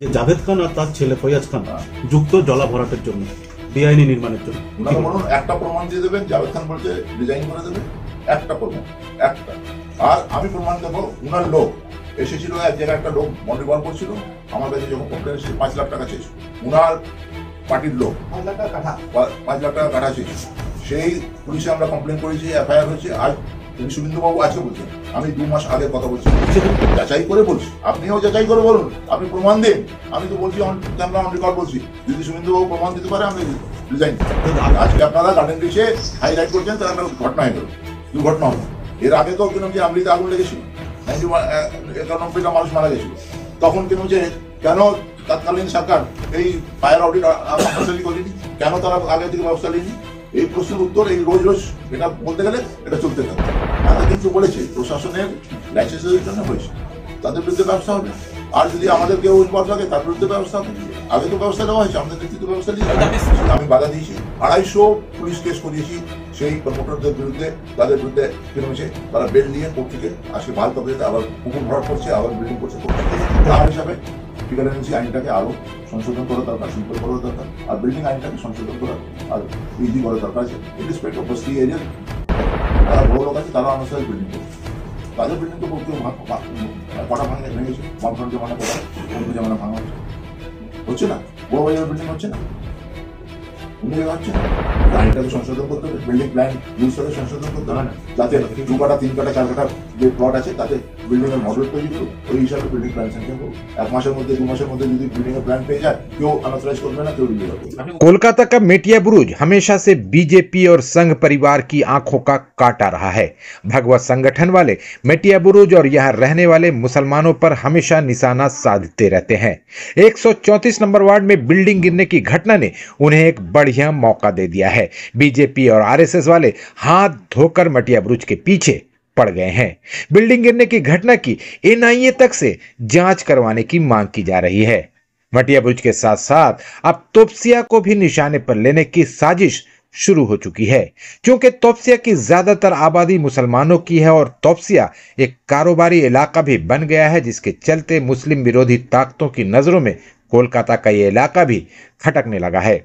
যে জাভেদ খান আর তার ছেলে ফৈয়াজ খান যুক্ত জলা ভরাটের জন্য বেআইনি নির্মাণের জন্য। বলুন একটা প্রমাণ দিয়ে দেবেন জাভেদ খান বলছে ডিজাইন করে দেবে। একটা প্রমাণ একটা। আর আমি প্রমাণ দেবো উনার লোক এসেছিল এক জায়গায় একটা লোক মন্ডিবল করছিল আমার কাছে যখন কমপ্লেন এসেছে পাঁচ লাখ টাকা চেয়েছিল। উনার পার্টির লোক পা- পাঁচ লাখ টাকা কাটা চেয়েছিল। সেই পুলিশে আমরা কমপ্লেন করেছি এফআইআর হয়েছে আজ তিনি শুভেন্দুবাবু আজকে বলছেন। আমি দু মাস আগে কথা বলছি। যাচাই করে বলছি। আপনিও যাচাই করে বলুন। আপনি প্রমাণ দিন। আমি তো বলছি ক্যামেরা অন রেকর্ড বলছি যদি শুভেন্দুবাবু প্রমাণ দিতে পারে, আমি রিজাইন আজকে আপনারা গার্ডেন রিচে হাইলাইট করছেন তার একটা ঘটনা হয়ে গেল। দুর্ঘটনা হলো। এর আগে তো কিরম যে আমলিতে আগুন লেগেছিল। একানব্বইটা মানুষ মারা গেছিল। তখন কেন যে, কেন তৎকালীন সরকার এই ফায়ার অডিট ব্যবস্থা করেনি? কেন তারা আগে থেকে ব্যবস্থা নেয়নি? এই প্রশ্নের উত্তর এই রোজ রোজ, এটা বলতে গেলে এটা চলতে থাকে। কিন্তু বলেছে প্রশাসনের লাইসেন্সের জন্য হয়েছে। তাদের বিরুদ্ধে ব্যবস্থা হবে। আর যদি আমাদের কেউ ইনভলভ থাকে তার বিরুদ্ধে ব্যবস্থা হবে। আগে তো ব্যবস্থা নেওয়া হয়েছে আমাদের নেতৃত্ব ব্যবস্থা নিয়েছে। আমি বাধা দিয়েছি। আড়াইশো পুলিশ কেস করিয়েছি সেই প্রমোটরদের বিরুদ্ধে তাদের বিরুদ্ধে হয়েছে? তারা বেল নিয়ে কোর্ট থেকে আজকে ভালো কপিতে আবার পুকুর ভরা করছে আবার বিল্ডিং করছে তার হিসাবে ফিগারেন্সি আইনটাকে আরও সংশোধন করা দরকার সিম্পল করা দরকার। আর বিল্ডিং আইনটাকে সংশোধন করা আর ইজি করা দরকার আছে। ইনস্পেক্ট অফ বস্তি এরিয়া তারা বড় লোক আছে তারা অনুসারে বিল্ডিং করছে তাদের বিল্ডিং তো কেউ কটা ভাঙে ভেঙেছে বামফ্রন্ট জমানা করা অন্য জমানা ভাঙা হচ্ছে। হচ্ছে না? বড় বাজার বিল্ডিং হচ্ছে না? অন্য জায়গা হচ্ছে না? প্ল্যানটাকে সংশোধন করতে হবে। বিল্ডিং প্ল্যান ইউজ করে সংশোধন করতে হবে। যাতে দু কাটা তিন কাটা চার কাটা যে প্লট আছে তাতে বিল্ডিং এর মডেল তৈরি করুক ওই হিসাবে বিল্ডিং প্ল্যান স্যাংশন করুক এক মাসের মধ্যে দু মাসের মধ্যে যদি বিল্ডিং এর প্ল্যান পেয়ে যায় কেউ আনঅথরাইজ করবে না কেউ রিভিউ করবে कोलकाता का मेटिया बुरुज हमेशा से बीजेपी और संघ परिवार की आंखों का काटा रहा है भगवत संगठन वाले मेटिया बुरुज और यहाँ रहने वाले मुसलमानों पर हमेशा निशाना साधते रहते हैं 134 नंबर वार्ड में बिल्डिंग गिरने की घटना ने उन्हें एक बढ़िया मौका दे दिया है बीजेपी और आरएसएस वाले हाथ धोकर मटिया बुरुज के पीछे पड़ गए हैं। बिल्डिंग गिरने की घटना की एनआईए तक से जाँच करवाने की मांग की जा रही है। मटिया बुर्ज के साथ साथ अब तोपसिया को भी निशाने पर लेने की साजिश शुरू हो चुकी है। क्योंकि तोपसिया की ज़्यादातर आबादी मुसलमानों की है और तोपसिया एक कारोबारी इलाका भी बन गया है, जिसके चलते मुस्लिम विरोधी ताकतों की नज़रों में कोलकाता का ये इलाका भी खटकने लगा है।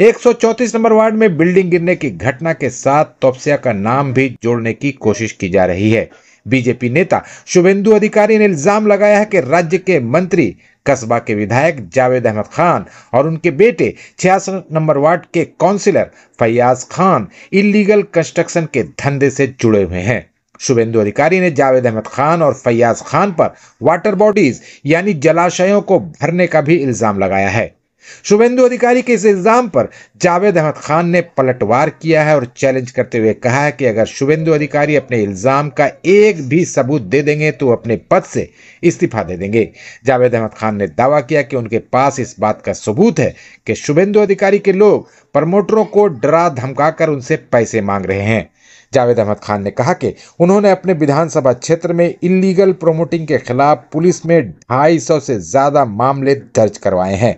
134 नंबर वार्ड में बिल्डिंग गिरने की घटना के साथ तोपसिया का नाम भी जोड़ने की कोशिश की जा रही है। बीजेपी नेता शुभेंदु अधिकारी ने इल्ज़ाम लगाया है कि राज्य के मंत्री, कस्बा के विधायक जावेद अहमद खान और उनके बेटे, छियासठ नंबर वार्ड के councillor Faiyaz Khan illegal construction के धंधे से जुड़े हुए हैं। शुभेंदु अधिकारी ने जावेद अहमद खान और फैयाज खान पर वाटर बॉडीज, यानी जलाशयों को भरने का भी इल्ज़ाम लगाया है। शुभेंदु अधिकारी के इस इल्ज़ाम पर जावेद अहमद खान ने पलटवार किया है और चैलेंज करते हुए कहा है कि अगर शुभेंदु अधिकारी अपने इल्ज़ाम का एक भी सबूत दे देंगे तो अपने पद से इस्तीफा दे देंगे। जावेद अहमद खान ने दावा किया कि उनके पास इस बात का सबूत है कि शुभेंदु अधिकारी के लोग प्रमोटरों को डरा धमकाकर उनसे पैसे मांग रहे हैं। जावेद अहमद खान ने कहा कि उन्होंने अपने विधानसभा क्षेत्र में इलीगल प्रोमोटिंग के खिलाफ पुलिस में 250 से ज़्यादा मामले दर्ज करवाए हैं।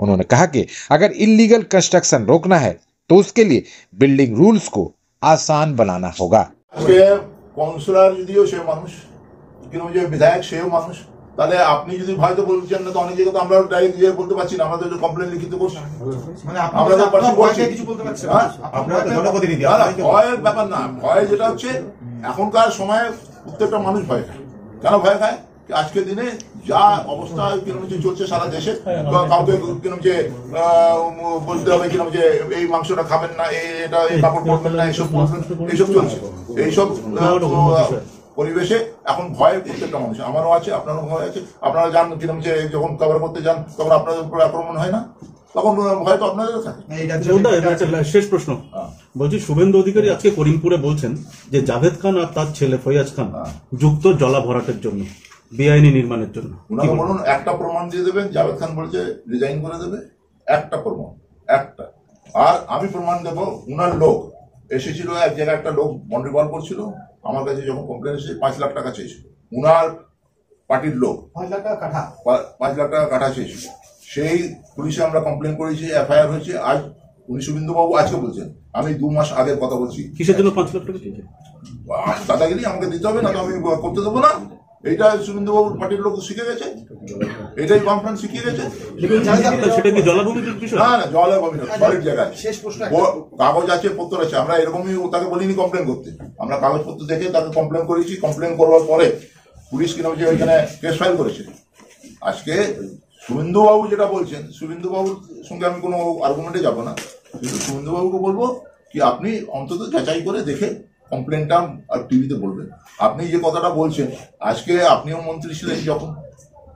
उन्होंने कहा कि अगर इलीगल कंस्ट्रक्शन रोकना है तो उसके लिए बिल्डिंग रूल्स को आसान बनाना होगा আজকে কাউন্সিলর যদিও সে মানুষ কিন্তু যে বিধায়ক সেও মানুষ তাহলে আপনি যদি হয়তো বলছেন না তো অনেক জায়গায় তো আমরা ডাইরেক্ট গিয়ে বলতে পারছি না আমাদের কমপ্লেন লিখিত করছি মানে আমরা তো পারছি বলছি কিছু বলতে পারছেন হ্যাঁ? আপনারা তো জনপ্রতিনিধি না, না, ভয়ের ব্যাপার না ভয় যেটা হচ্ছে এখনকার সময়ে প্রত্যেকটা মানুষ ভয় খায় কেন ভয় খায় কি আজকের দিনে যা অবস্থা কিরম যে চলছে সারা দেশে কাউকে কিরম যে আহ, বলতে হবে কিরম যে এই মাংসটা খাবেন না এই এটা এই কাপড় পরবেন না এইসব এইসব চলছে। এইসব পরিবেশে এখন ভয় প্রত্যেকটা মানুষ আমারও আছে আপনারও ভয় আছে। আপনারা জান কিরম যে যখন কভার করতে যান তখন আপনাদের উপর আক্রমণ হয় না? তখন ভয় তো আপনাদের থাকে। এটা শেষ প্রশ্ন। হ্যাঁ। বলছি শুভেন্দু অধিকারী আজকে করিমপুরে বলছেন যে জাভেদ খান আর তার ছেলে ফৈয়াজ খান হ্যাঁ। যুক্ত জলা ভরাটের জন্য। বেআইনি নির্মাণের জন্য। বলুন একটা প্রমাণ দিয়ে দেবেন জাভেদ খান বলছে রিজাইন করে দেবে একটা প্রমাণ একটা। আর আমি প্রমাণ দেব উনার লোক এসেছিল এক জায়গায় একটা লোক মন্ডিবল করছিল আমার কাছে যখন কমপ্লেন এসেছে পাঁচ লাখ টাকা চেয়েছিল। উনার পার্টির লোক পাঁচ লাখ টাকা কাঠা। পাঁচ লাখ টাকা কাঠা চেয়েছিল। সেই পুলিশে আমরা কমপ্লেন করেছি এফআইআর হয়েছে আজ উনি শুভেন্দুবাবু আজকে বলছেন আমি দু মাস আগের কথা বলছি। কিসের জন্য পাঁচ লাখ টাকা চেয়েছে? দাদাগিরি আমাকে দিতে হবে না তো আমি করতে দেবো না। এইটা সুরেন্দ্রবাবুর পার্টির লোক শিখে গেছে। এটাই বামফ্রন্ট শিখিয়ে গেছে। সেটা কি জলাভূমির না না জলে না সলিড জায়গা শেষ প্রশ্ন কাগজ আছে পত্র আছে আমরা এরকমই তাকে বলিনি কমপ্লেন করতে। আমরা কাগজপত্র দেখে তাকে কমপ্লেন করেছি কমপ্লেন করবার পরে পুলিশ কিনা যে ওইখানে কেস ফাইল করেছে। আজকে শুভেন্দুবাবু যেটা বলছেন শুভেন্দুবাবুর সঙ্গে আমি কোনো আর্গুমেন্টে যাব না। কিন্তু শুভেন্দুবাবুকে বলব কি আপনি অন্তত যাচাই করে দেখে কমপ্লেনটা আর টিভিতে বলবেন। আপনি যে কথাটা বলছেন আজকে আপনিও মন্ত্রী ছিলেন যখন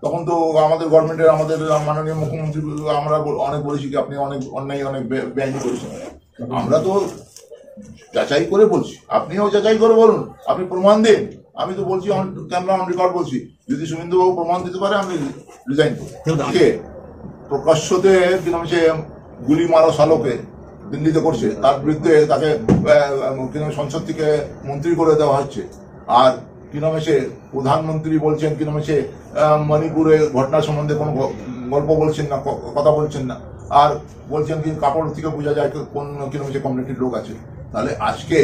তখন তো আমাদের গভর্নমেন্টের আমাদের মাননীয় মুখ্যমন্ত্রী আমরা অনেক বলেছি কি আপনি অনেক অন্যায় অনেক বে- বেআইনি করেছেন। আমরা তো যাচাই করে বলছি। আপনিও যাচাই করে বলুন আপনি প্রমাণ দিন। আমি তো বলছি ক্যামেরা অন রেকর্ড বলছি। যদি শুভেন্দুবাবু প্রমাণ দিতে পারে আমি রিজাইন করব। প্রকাশ্যতে কি? নাম হচ্ছে গুলি মারো শালকে দিল্লিতে করছে তার বিরুদ্ধে তাকে সংসদ থেকে মন্ত্রী করে দেওয়া হচ্ছে। আর কি হচ্ছে প্রধানমন্ত্রী বলছেন কি নাম আহ, মণিপুরে ঘটনা সম্বন্ধে কোনো গল্প বলছেন না কথা বলছেন না। আর বলছেন কি কাপড় থেকে বোঝা যায় কোন কি নাম কমিউনিটির লোক আছে। তাহলে আজকে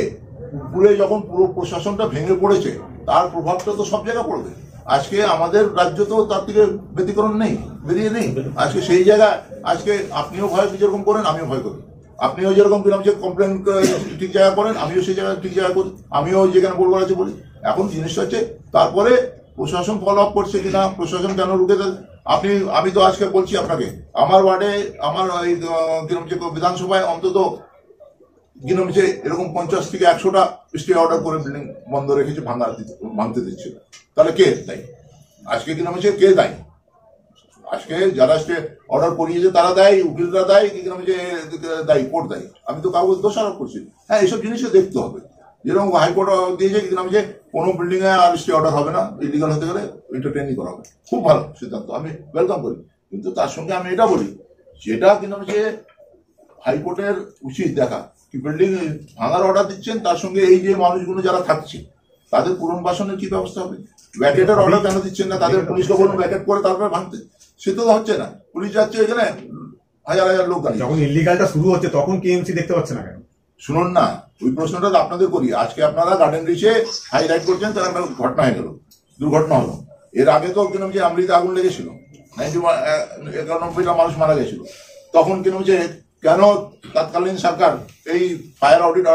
উপরে যখন পুরো প্রশাসনটা ভেঙে পড়েছে তার প্রভাবটা তো সব জায়গায় পড়বে। আজকে আমাদের রাজ্য তো তার থেকে ব্যতিক্রম নেই বেরিয়ে নেই। আজকে সেই জায়গায় আজকে আপনিও ভয় যেরকম করেন আমিও ভয় করি। আপনিও যেরকম যে কমপ্লেন ঠিক জায়গা করেন, আমিও সেই জায়গায় ঠিক জায়গা করি, আমিও যেখানে বলবার আছে বলি। এখন জিনিসটা হচ্ছে, তারপরে প্রশাসন ফলো আপ করছে কিনা, প্রশাসন কেন রুখে দেয় আপনি, আমি তো আজকে বলছি আপনাকে, আমার ওয়ার্ডে, আমার এই যে বিধানসভায় অন্তত কিরম যে এরকম পঞ্চাশ থেকে একশোটা স্টে অর্ডার করে বিল্ডিং বন্ধ রেখেছে, ভাঙা ভাঙতে দিচ্ছে। তাহলে কে দায়ী? আজকে কিরম হচ্ছে কে দায়ী? আজকে যারা স্টে অর্ডার করিয়েছে তারা দেয়, উকিলরা দেয়, কি কিরম যে দায়ী কোর্ট দেয়। আমি তো কাগজ দোষারোপ করছি। হ্যাঁ এইসব জিনিসও দেখতে হবে। যেরকম হাইকোর্ট দিয়েছে, কি কিরম যে কোনো বিল্ডিং এ আর স্টে অর্ডার হবে না। ইলিগাল হতে গেলে এন্টারটেনই করা হবে। খুব ভালো সিদ্ধান্ত। আমি ওয়েলকাম করি। কিন্তু তার সঙ্গে আমি এটা বলি, যেটা কিরম যে হাইকোর্টের উচিত দেখা। কি বিল্ডিং ভাঙার অর্ডার দিচ্ছেন, তার সঙ্গে এই যে মানুষগুলো যারা থাকছে তাদের পুরন বাসনের কি ব্যবস্থা হবে? ব্যাকেটের অর্ডার কেন দিচ্ছেন না? তাদের পুলিশকে বলুন ব্যাকেট করে তারপরে ভাঙতে। সে তো হচ্ছে না। পুলিশ যাচ্ছে এখানে হাজার হাজার লোক যখন ইলিগালটা শুরু হচ্ছে তখন কেএমসি দেখতে পাচ্ছে না কেন? শুনুন না ওই প্রশ্নটা তো আপনাদের করি। আজকে আপনারা গার্ডেন রিচে হাইলাইট করছেন তার একটা ঘটনা হয়ে গেল দুর্ঘটনা হলো। এর আগে তো কিরম যে আমৃতে আগুন লেগেছিল? নাইনটি একানব্বইটা মানুষ মারা গেছিল। তখন কিরম যে কেন তৎকালীন সরকার এই ফায়ার অডিট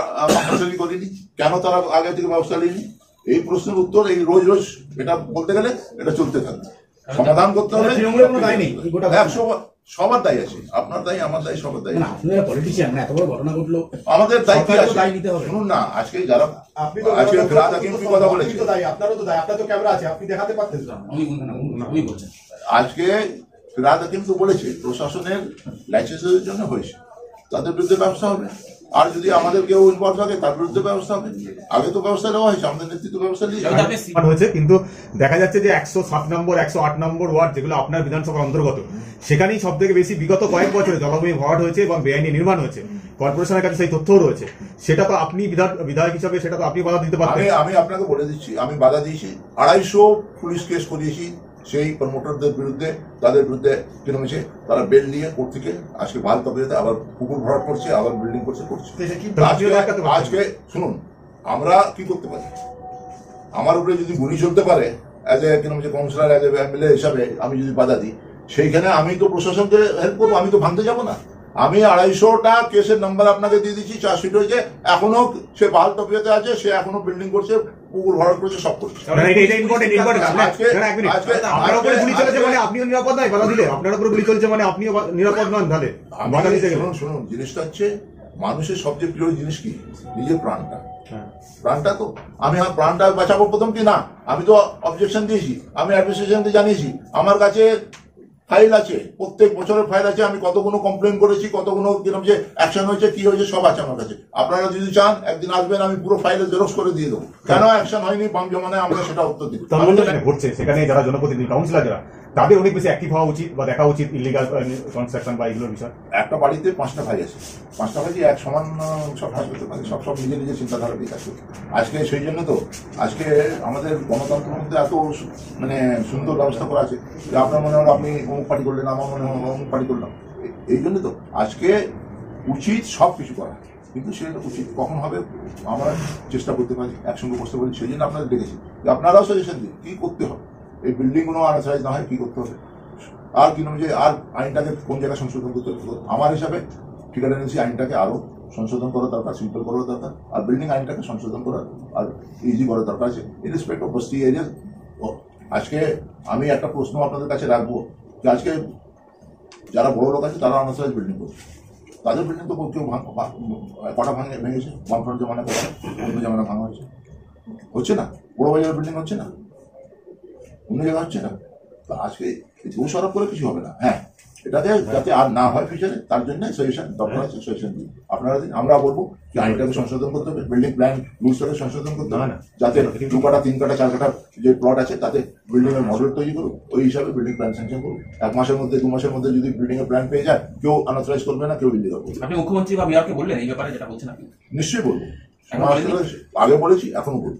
করেনি? কেন তারা আগে থেকে ব্যবস্থা নেয়নি? এই প্রশ্নের উত্তর এই রোজ রোজ এটা বলতে গেলে এটা চলতে থাকবে। সমাধান করতে হলে তৃণমূলের কোনো দায় নেই, এই গোটা ঘটনা। একশো সবার দায়ী আছে। আপনার দায়ী আমার দায়ী সবার দায়ী আমাদের দায়িত্ব সরকারকেও আছে। নিতে হবে। শুনুন না আজকে যারা আপনি তো আজকে ফিরাদ হাকিম কি কথা বলেছে আপনি তো দায়ী আপনারও তো দায়ী আপনার তো ক্যামেরা আছে আপনি দেখাতে পারতেন না। উনি না, উনি- উনি বলছেন। আজকে ফিরাদ হাকিম তো বলেছে প্রশাসনের লাইসেন্সের জন্য হয়েছে। তাদের বিরুদ্ধে ব্যবস্থা হবে। আর যদি আমাদের কেউ ইনভলভ থাকে তার বিরুদ্ধে ব্যবস্থা হবে। আগে তো ব্যবস্থা নেওয়া হয়েছে আমাদের নেতৃত্ব ব্যবস্থা ওয়ার্ড হয়েছে কিন্তু দেখা যাচ্ছে যে একশো সাত নম্বর একশো আট নম্বর ওয়ার্ড যেগুলো আপনার বিধানসভার অন্তর্গত সেখানেই সব থেকে বেশি বিগত কয়েক বছরে জলবায়ু ভরাট হয়েছে এবং বেআইনি নির্মাণ হয়েছে। কর্পোরেশনের কাছে সেই তথ্যও রয়েছে। সেটা তো আপনি বিধায়ক বিধায়ক হিসাবে সেটা তো আপনি বাধা দিতে আমি পারতেন আমি আপনাকে বলে দিচ্ছি আমি বাধা দিয়েছি। আড়াইশো পুলিশ কেস করিয়েছি সেই প্রমোটারদের বিরুদ্ধে তাদের বিরুদ্ধে হয়েছে তারা বেল নিয়ে কোর্ট থেকে আজকে ভালো তবিয়তে আবার পুকুর ভরাট করছে আবার বিল্ডিং করছে করছে। আজকে। শুনুন আমরা কি করতে পারি? আমার উপরে যদি গুলি চলতে পারে অ্যাজ এ যে কাউন্সিলর অ্যাজ এ এমএলএ হিসাবে আমি যদি বাধা দিই সেইখানে আমি তো প্রশাসনকে হেল্প করব আমি তো ভাঙতে যাব না। আমি আড়াইশোটা কেসের নাম্বার আপনাকে দিয়ে দিচ্ছি চার্জশিট হয়েছে এখনও সে বাহাল তবিয়তে আছে সে এখনও বিল্ডিং করছে পুকুর ভরাট করছে সব করছে। মানে আপনিও নিরাপদ নয় বাধা দিলে। আপনার উপরে গুলি চলছে মানে আপনিও নিরাপদ নন তাহলে। শুনুন শুনুন জিনিসটা হচ্ছে মানুষের সবচেয়ে প্রিয় জিনিস কি? নিজের প্রাণটা। হ্যাঁ। প্রাণটা তো আমি আমার প্রাণটা বাঁচাবো প্রথম কি? না। আমি তো অবজেকশন দিয়েছি। আমি অ্যাডমিনিস্ট্রেশনকে জানিয়েছি। আমার কাছে ফাইল আছে প্রত্যেক বছরের ফাইল আছে আমি কতগুলো কমপ্লেন করেছি কতগুলো কিরম যে অ্যাকশন হয়েছে কি হয়েছে সব আছে আমার কাছে। আপনারা যদি চান একদিন আসবেন আমি পুরো ফাইলে জেরক্স করে দিয়ে দেবো। কেন অ্যাকশন হয়নি বাম জমানায় আমরা সেটা উত্তর দিই ঘটছে সেখানে যারা জনপ্রতিনিধি কাউন্সিলর যারা তাদের অনেক বেশি অ্যাক্টিভ হওয়া উচিত বা দেখা উচিত ইলিগাল কনস্ট্রাকশন বা এগুলোর বিষয়। একটা বাড়িতে পাঁচটা ভাই আছে। পাঁচটা ভাই এক সমান সব কাজ করতে পারে, সব সব নিজের নিজের চিন্তাধারা কাজ করতে আজকে সেই জন্য তো, আজকে আমাদের গণতন্ত্রের মধ্যে এত মানে সুন্দর ব্যবস্থা করা আছে যে আপনার মনে হলো আপনি অমুক পার্টি করলেন, আমার মনে হলো অমুক পার্টি করলাম। এই জন্য তো, আজকে উচিত সব কিছু করা। কিন্তু সেটা উচিত, কখন হবে, আমরা চেষ্টা করতে পারি, একসঙ্গে বসতে পারি। সেই জন্য আপনাদের ডেকেছি। যে আপনারাও সাজেশন দিন, কী করতে হবে? এই বিল্ডিংগুলো আনাসাইজ না হয়, কি করতে হবে? আর কি যে আর আইনটাকে কোন জায়গায় সংশোধন করতে হবে? আমার হিসাবে, ঠিকাদার এজেন্সি আইনটাকে আরও সংশোধন করা দরকার সিম্পল করা দরকার, আর বিল্ডিং আইনটাকে সংশোধন করা আর ইজি করা দরকার আছে। ইন রেসপেক্ট অফ বস্তি এরিয়া আজকে আমি একটা প্রশ্ন আপনাদের কাছে রাখব, যে আজকে যারা বড় লোক আছে, তারা আনসাইজ বিল্ডিং করছে তাদের বিল্ডিং তো কেউ কটা ভাঙে, ভেঙেছে? বামফ্রন্ট জমানা কটা? জমানা ভাঙা হয়েছে। হচ্ছে না? বড় বাজার বিল্ডিং হচ্ছে না? অন্য জায়গা হচ্ছে না। তো আজকে দোষ আরোপ করে কিছু হবে না। হ্যাঁ এটাতে যাতে আর না হয় ফিউচারে তার জন্য সজেশন দরকার আছে সজেশন দিন আপনারা দিন আমরা বলব যে আইনটাকে সংশোধন করতে হবে বিল্ডিং প্ল্যান রুলসটাকে সংশোধন করতে হবে। যাতে দু কাটা তিন কাটা চার কাটা যে প্লট আছে তাতে বিল্ডিং এর মডেল তৈরি করুক ওই হিসাবে বিল্ডিং প্ল্যান স্যাংশন করুক। এক মাসের মধ্যে দু মাসের মধ্যে যদি বিল্ডিং এর প্ল্যান পেয়ে যায় কেউ আনঅথরাইজ করবে না কেউ বিল্ডিং করবে আপনি মুখ্যমন্ত্রী বা মেয়রকে বললেন এই ব্যাপারে যেটা বলছেন আপনি? নিশ্চয়ই বলব। আগে বলেছি এখনও বলব।